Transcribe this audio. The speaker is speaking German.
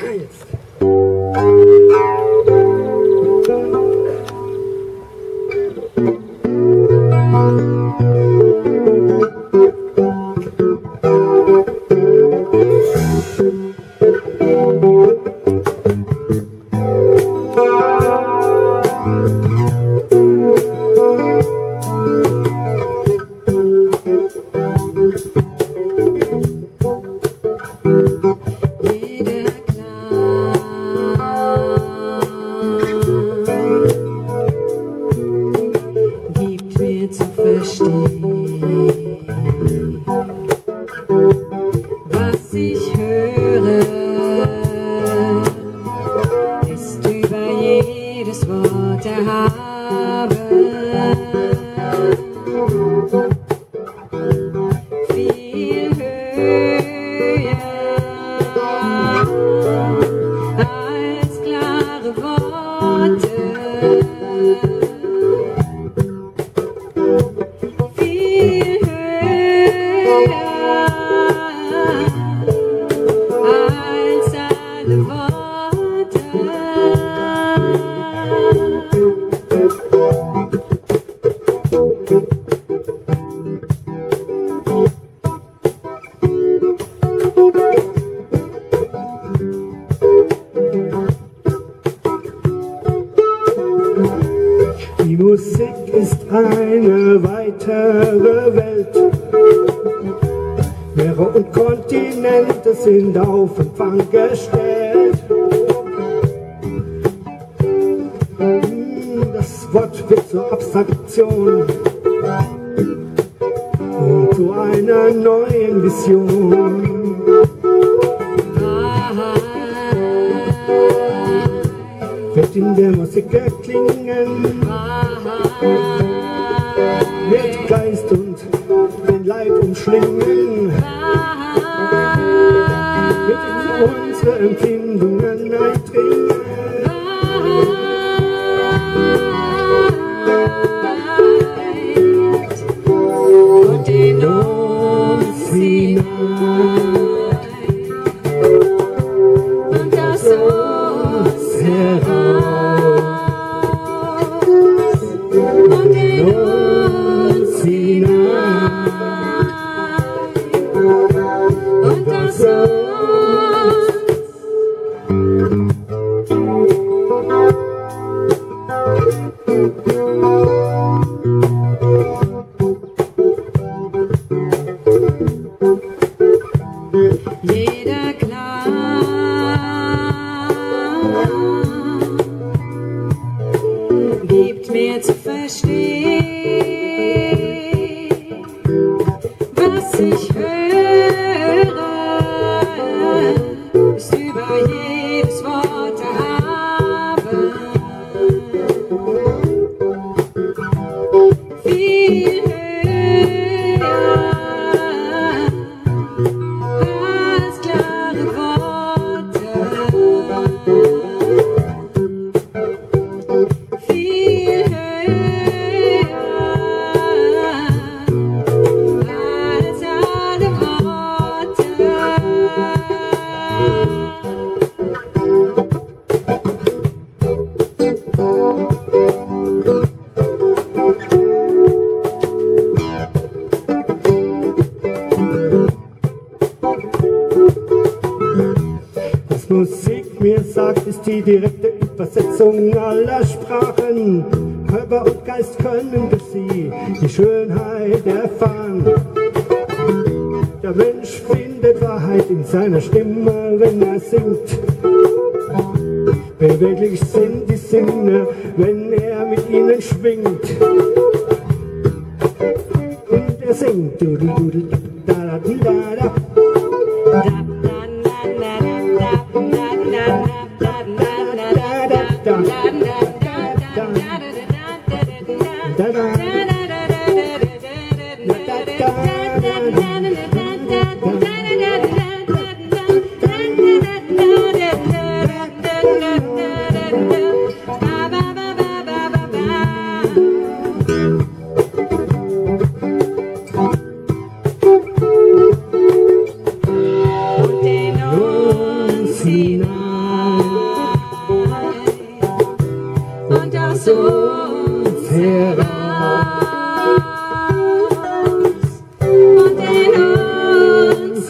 Curious. see. Die Musik ist eine weitere Welt. Meere und Kontinente sind auf Empfang gestellt. Wort wird zur Abstraktion und zu einer neuen Vision. Wird in der Musik erklingen, wird Geist und den Leib umschlingen, wird in unsere Empfindungen eindringen. Und Musik mir sagt, ist die direkte Übersetzung aller Sprachen. Körper und Geist können durch sie die Schönheit erfahren. Der Mensch findet Wahrheit in seiner Stimme, wenn er singt. Beweglich sind die Sinne, wenn er mit ihnen schwingt. Und er singt. Da, da, da, da. Da,